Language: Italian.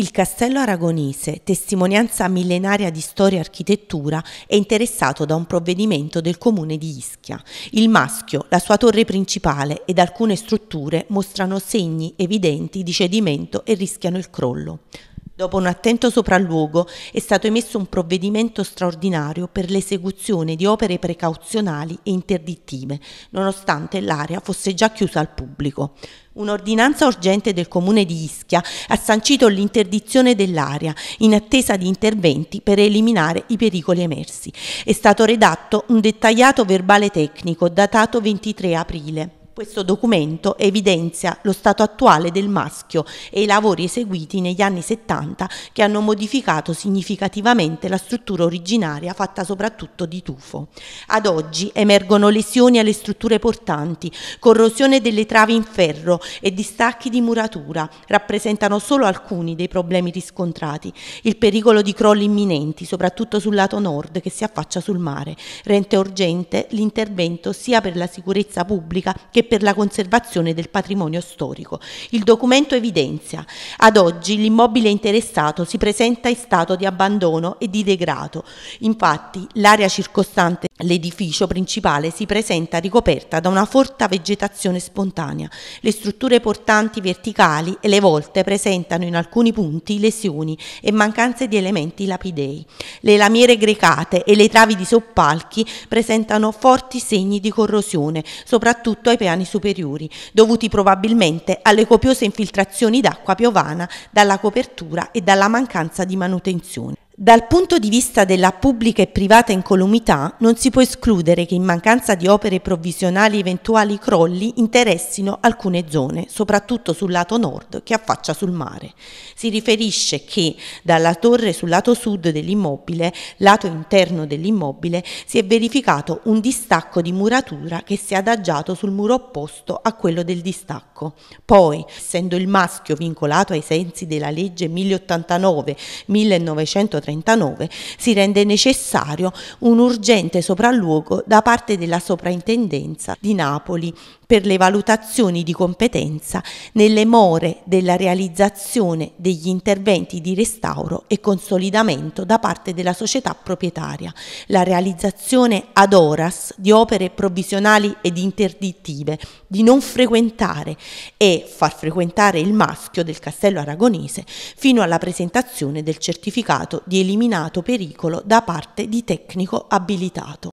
Il castello aragonese, testimonianza millenaria di storia e architettura, è interessato da un provvedimento del comune di Ischia. Il maschio, la sua torre principale ed alcune strutture mostrano segni evidenti di cedimento e rischiano il crollo. Dopo un attento sopralluogo è stato emesso un provvedimento straordinario per l'esecuzione di opere precauzionali e interdittive, nonostante l'area fosse già chiusa al pubblico. Un'ordinanza urgente del comune di Ischia ha sancito l'interdizione dell'area in attesa di interventi per eliminare i pericoli emersi. È stato redatto un dettagliato verbale tecnico datato 23 aprile. Questo documento evidenzia lo stato attuale del maschio e i lavori eseguiti negli anni 70 che hanno modificato significativamente la struttura originaria fatta soprattutto di tufo. Ad oggi emergono lesioni alle strutture portanti, corrosione delle travi in ferro e distacchi di muratura rappresentano solo alcuni dei problemi riscontrati. Il pericolo di crolli imminenti, soprattutto sul lato nord che si affaccia sul mare, rende urgente l'intervento sia per la sicurezza pubblica che per la conservazione del patrimonio storico. Il documento evidenzia ad oggi l'immobile interessato si presenta in stato di abbandono e di degrado. Infatti l'area circostante l'edificio principale si presenta ricoperta da una forte vegetazione spontanea. Le strutture portanti verticali e le volte presentano in alcuni punti lesioni e mancanze di elementi lapidei. Le lamiere grecate e le travi di soppalchi presentano forti segni di corrosione, soprattutto ai piani piani superiori, dovuti probabilmente alle copiose infiltrazioni d'acqua piovana dalla copertura e dalla mancanza di manutenzione. Dal punto di vista della pubblica e privata incolumità non si può escludere che in mancanza di opere provvisionali eventuali crolli interessino alcune zone, soprattutto sul lato nord che affaccia sul mare. Si riferisce che dalla torre sul lato sud dell'immobile, lato interno dell'immobile, si è verificato un distacco di muratura che si è adagiato sul muro opposto a quello del distacco. Poi, essendo il maschio vincolato ai sensi della legge 1089-1930 39 si rende necessario un urgente sopralluogo da parte della soprintendenza di Napoli per le valutazioni di competenza nelle more della realizzazione degli interventi di restauro e consolidamento da parte della società proprietaria, la realizzazione ad horas di opere provvisionali ed interdittive, di non frequentare e far frequentare il maschio del castello aragonese fino alla presentazione del certificato di eliminato pericolo da parte di tecnico abilitato.